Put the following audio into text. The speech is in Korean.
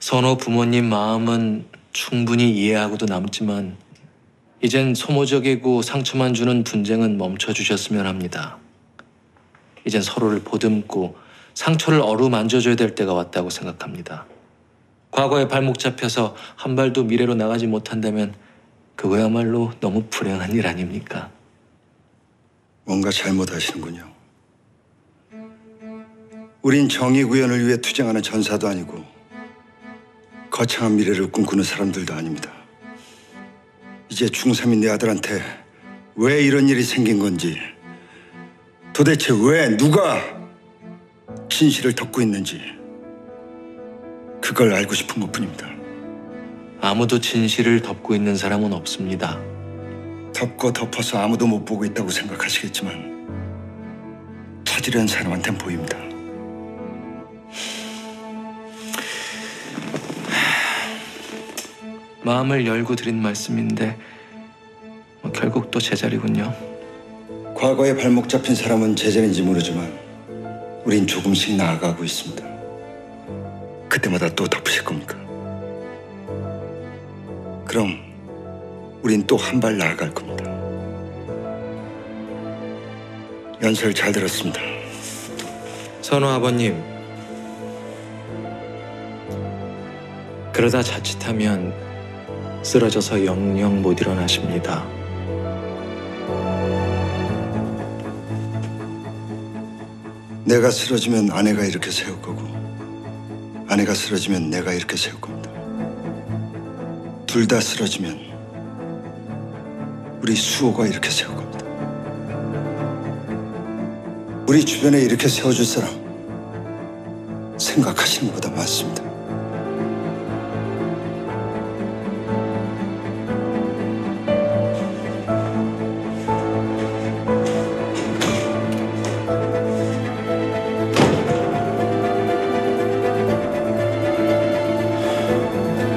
선호 부모님 마음은 충분히 이해하고도 남지만 이젠 소모적이고 상처만 주는 분쟁은 멈춰 주셨으면 합니다. 이젠 서로를 보듬고 상처를 어루만져줘야 될 때가 왔다고 생각합니다. 과거에 발목 잡혀서 한 발도 미래로 나가지 못한다면 그거야말로 너무 불행한 일 아닙니까? 뭔가 잘못하시는군요. 우린 정의 구현을 위해 투쟁하는 전사도 아니고 거창한 미래를 꿈꾸는 사람들도 아닙니다. 이제 중3인 내 아들한테 왜 이런 일이 생긴 건지 도대체 왜 누가 진실을 덮고 있는지 그걸 알고 싶은 것뿐입니다. 아무도 진실을 덮고 있는 사람은 없습니다. 덮고 덮어서 아무도 못 보고 있다고 생각하시겠지만 찾으려는 사람한텐 보입니다. 마음을 열고 드린 말씀인데 뭐 결국 또 제자리군요. 과거에 발목 잡힌 사람은 제자리인지 모르지만 우린 조금씩 나아가고 있습니다. 그때마다 또 덮으실 겁니까? 그럼 우린 또 한 발 나아갈 겁니다. 연설 잘 들었습니다. 선호 아버님. 그러다 자칫하면 쓰러져서 영영 못 일어나십니다. 내가 쓰러지면 아내가 이렇게 세울 거고 아내가 쓰러지면 내가 이렇게 세울 겁니다. 둘 다 쓰러지면 우리 수호가 이렇게 세울 겁니다. 우리 주변에 이렇게 세워줄 사람 생각하시는 것보다 많습니다.